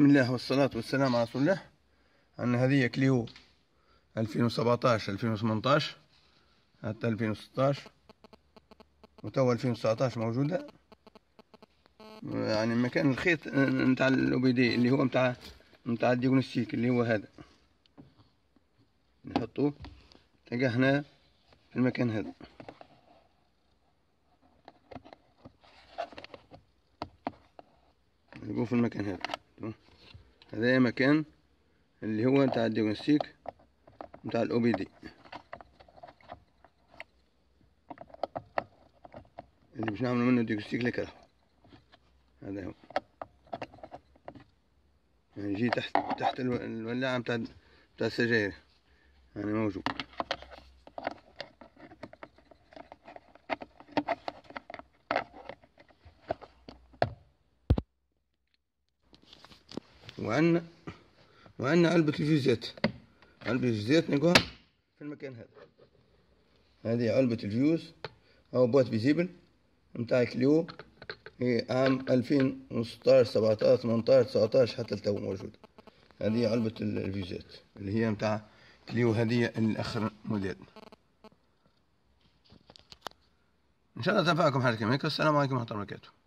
بسم الله والصلاة والسلام على رسول الله. أن هذه Clio 2017 2018 حتى 2016 وتوا 2019 موجودة. يعني مكان الخيط نتاع ال OBD اللي هو نتاع نتاع ال diagnostic اللي هو هذا. نحطوه تلقاه هنا في المكان هذا. نلقوه في المكان هذا. هذا مكان اللي هو نتاع الديagnostic نتاع الاو بي دي اللي باش نعملو منه ديagnostic لكره هذا هو. يعني يجي تحت تحت الولاعة نتاع نتاع السجاير. يعني موجود. وعندنا وعندنا علبة الفيوزات علبة الفيوزات نلقوها في المكان هذا. هذه علبة الفيوز أو boîte fusible نتاع كليو هي عام ألفين وستاش سبعتاش ثمنتاش تسعتاش حتى التو موجود. هذه علبة الفيوزات اللي هي نتاع كليو هذه الآخر موديل إن شاء الله تنفعكم حاجة كما هيك السلام عليكم ورحمة الله وبركاته.